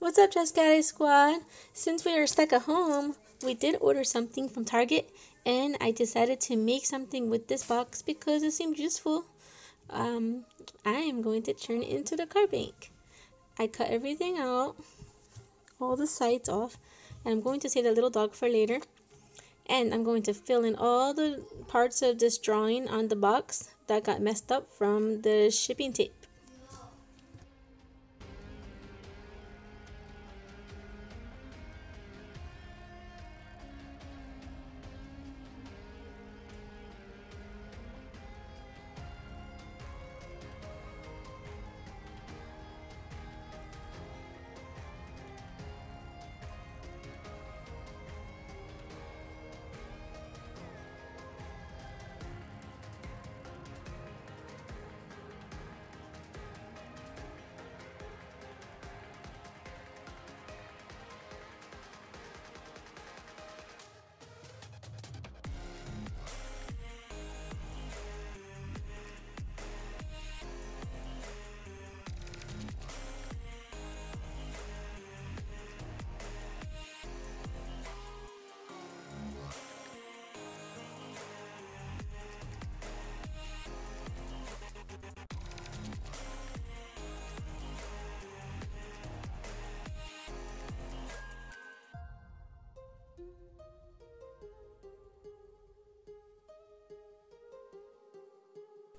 What's up, Jess Cat Eye Squad? Since we are stuck at home, we did order something from Target and I decided to make something with this box because it seemed useful. Um, I am going to turn it into the card bank. I cut everything out, all the sides off, and I'm going to save the little dog for later. And I'm going to fill in all the parts of this drawing on the box that got messed up from the shipping tape.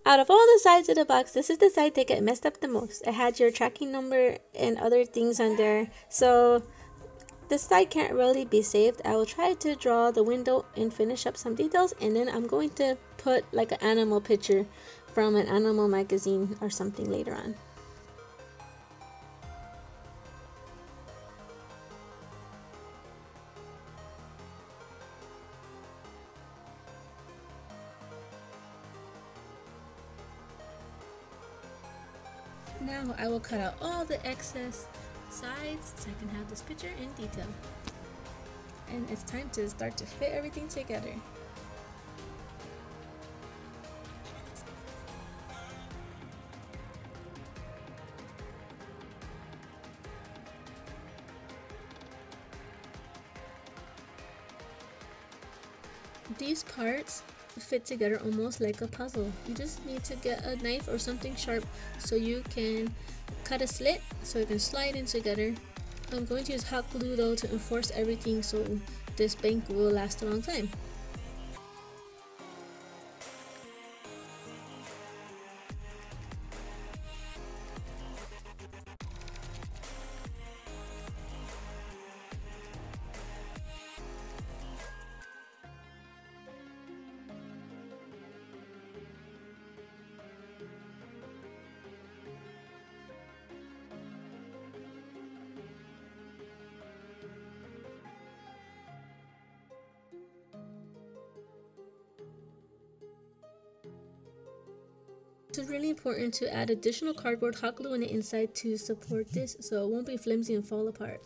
Out of all the sides of the box, this is the side that get messed up the most. It had your tracking number and other things on there. So this side can't really be saved. I will try to draw the window and finish up some details and then I'm going to put like an animal picture from an animal magazine or something later on. Will cut out all the excess sides so I can have this picture in detail. And it's time to start to fit everything together. These parts fit together almost like a puzzle. You just need to get a knife or something sharp so you can cut a slit so it can slide in together. I'm going to use hot glue though to enforce everything so this bank will last a long time. It's really important to add additional cardboard hot glue on the inside to support this so it won't be flimsy and fall apart.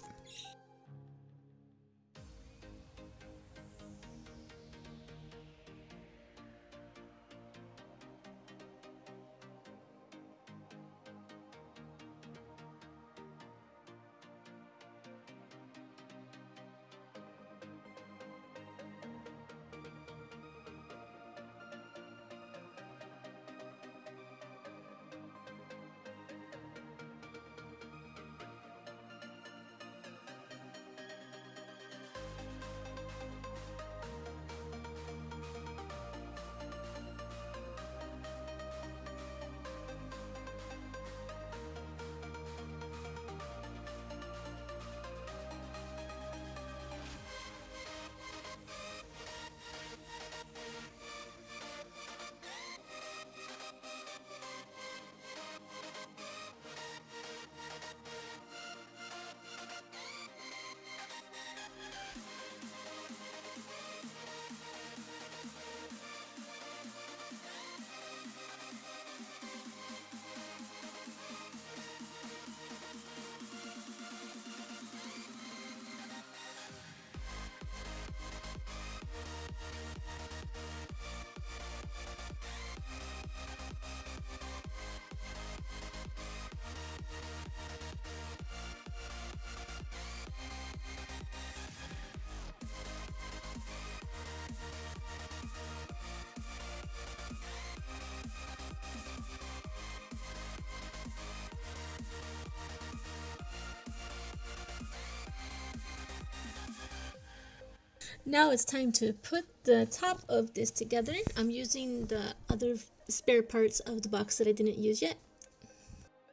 Now it's time to put the top of this together. I'm using the other spare parts of the box that I didn't use yet.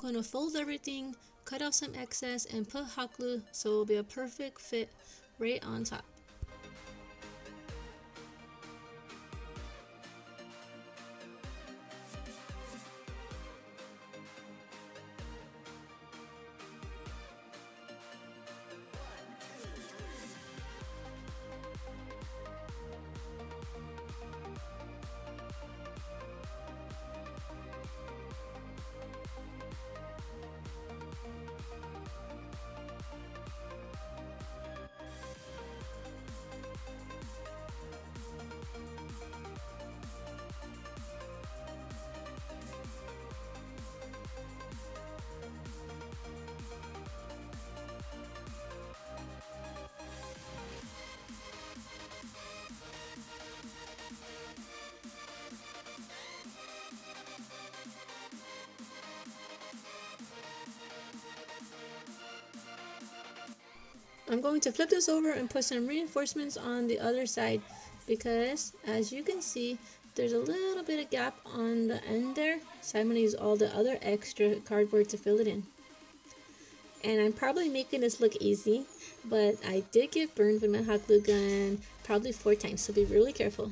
I'm to fold everything, cut off some excess, and put hot glue so it will be a perfect fit right on top. I'm going to flip this over and put some reinforcements on the other side because as you can see there's a little bit of gap on the end there so I'm going to use all the other extra cardboard to fill it in. And I'm probably making this look easy but I did get burned with my hot glue gun probably four times so be really careful.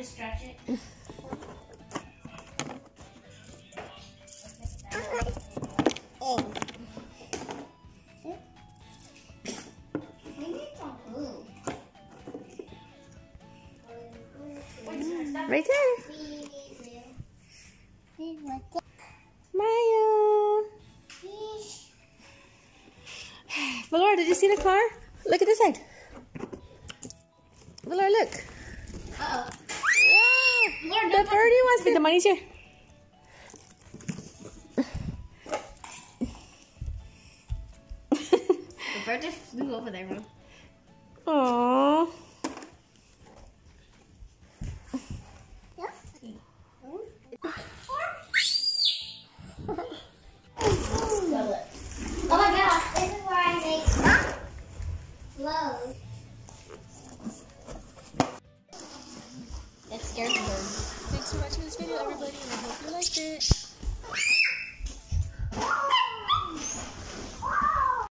Just stretch it. Right there. Maya. Valor, did you see the car? Look at this side. Valor, look. Uh-oh. The birdie wants me. The money's here. The bird just flew over there, bro. Aww.